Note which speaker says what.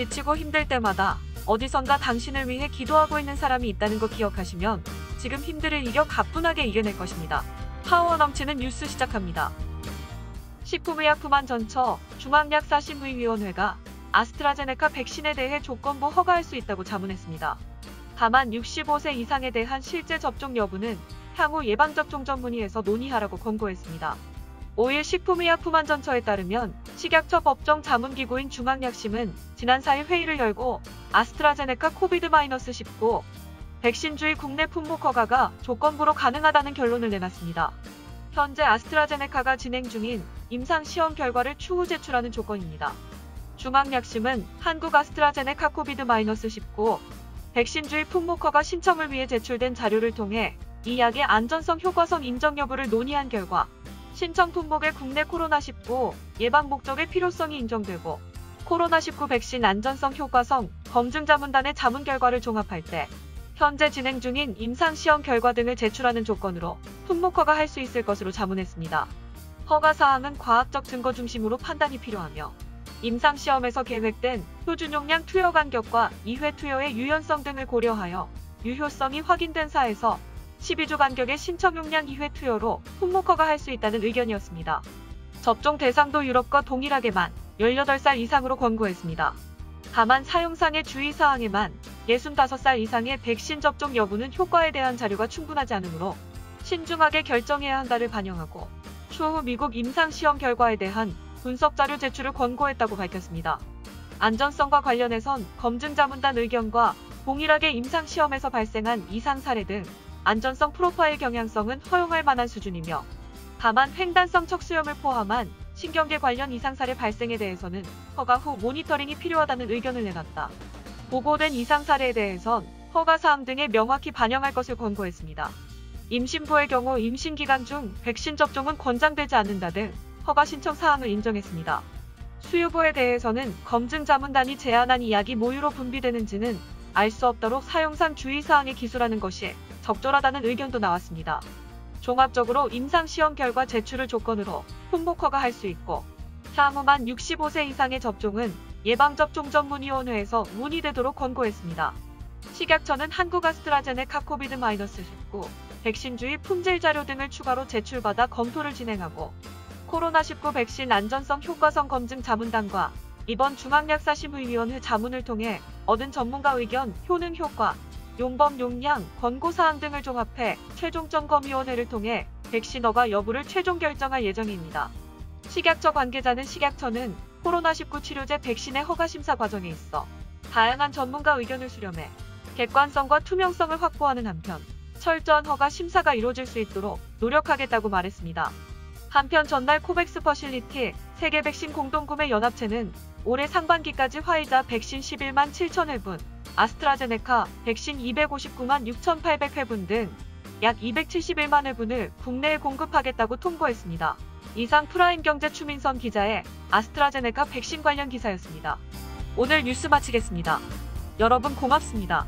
Speaker 1: 지치고 힘들 때마다 어디선가 당신을 위해 기도하고 있는 사람이 있다는 거 기억하시면 지금 힘들을 이겨 가뿐하게 이겨낼 것입니다. 파워 넘치는 뉴스 시작합니다. 식품의약품안 전처 중앙약사심의위원회가 아스트라제네카 백신에 대해 조건부 허가할 수 있다고 자문했습니다. 다만 65세 이상에 대한 실제 접종 여부는 향후 예방접종 전문의에서 논의하라고 권고했습니다. 5일 식품의약품안전처에 따르면 식약처 법정 자문기구인 중앙약심은 지난 4일 회의를 열고 아스트라제네카 코비드-19 백신주의 국내 품목 허가가 조건부로 가능하다는 결론을 내놨습니다. 현재 아스트라제네카가 진행 중인 임상시험 결과를 추후 제출하는 조건입니다. 중앙약심은 한국 아스트라제네카 코비드-19 백신주의 품목 허가 신청을 위해 제출된 자료를 통해 이 약의 안전성 효과성 인정 여부를 논의한 결과 신청 품목의 국내 코로나19 예방 목적의 필요성이 인정되고 코로나19 백신 안전성 효과성 검증 자문단의 자문 결과를 종합할 때 현재 진행 중인 임상시험 결과 등을 제출하는 조건으로 품목 허가할 수 있을 것으로 자문했습니다. 허가 사항은 과학적 증거 중심으로 판단이 필요하며 임상시험에서 계획된 표준 용량 투여 간격과 2회 투여의 유연성 등을 고려하여 유효성이 확인된 사에서 12주 간격의 신청 용량 2회 투여로 품목허가 할 수 있다는 의견이었습니다. 접종 대상도 유럽과 동일하게만 18살 이상으로 권고했습니다. 다만 사용상의 주의사항에만 65살 이상의 백신 접종 여부는 효과에 대한 자료가 충분하지 않으므로 신중하게 결정해야 한다를 반영하고 추후 미국 임상시험 결과에 대한 분석 자료 제출을 권고했다고 밝혔습니다. 안전성과 관련해선 검증 자문단 의견과 동일하게 임상시험에서 발생한 이상 사례 등 안전성 프로파일 경향성은 허용할 만한 수준이며 다만 횡단성 척수염을 포함한 신경계 관련 이상 사례 발생에 대해서는 허가 후 모니터링이 필요하다는 의견을 내놨다. 보고된 이상 사례에 대해선 허가 사항 등에 명확히 반영할 것을 권고했습니다. 임신부의 경우 임신 기간 중 백신 접종은 권장되지 않는다 등 허가 신청 사항을 인정했습니다. 수유부에 대해서는 검증 자문단이 제안한 이 약이 모유로 분비되는지는 알 수 없도록 사용상 주의사항에 기술하는 것이 적절하다는 의견도 나왔습니다. 종합적으로 임상시험 결과 제출을 조건으로 품목허가 할 수 있고 향후 만 65세 이상의 접종은 예방접종 전문위원회에서 문의되도록 권고했습니다. 식약처는 한국 아스트라제네카 코비드-19 백신주의 품질 자료 등을 추가로 제출받아 검토를 진행하고 코로나19 백신 안전성 효과성 검증 자문단과 이번 중앙약사심의위원회 자문을 통해 얻은 전문가 의견, 효능 효과, 용법 용량, 권고사항 등을 종합해 최종 점검위원회를 통해 백신 허가 여부를 최종 결정할 예정입니다. 식약처 관계자는 식약처는 코로나19 치료제 백신의 허가 심사 과정에 있어 다양한 전문가 의견을 수렴해 객관성과 투명성을 확보하는 한편 철저한 허가 심사가 이루어질 수 있도록 노력하겠다고 말했습니다. 한편 전날 코백스 퍼실리티 세계 백신 공동구매 연합체는 올해 상반기까지 화이자 백신 11만 7천 회분, 아스트라제네카 백신 259만 6,800회분 등 약 271만 회분을 국내에 공급하겠다고 통보했습니다. 이상 프라임 경제 추민선 기자의 아스트라제네카 백신 관련 기사였습니다. 오늘 뉴스 마치겠습니다. 여러분 고맙습니다.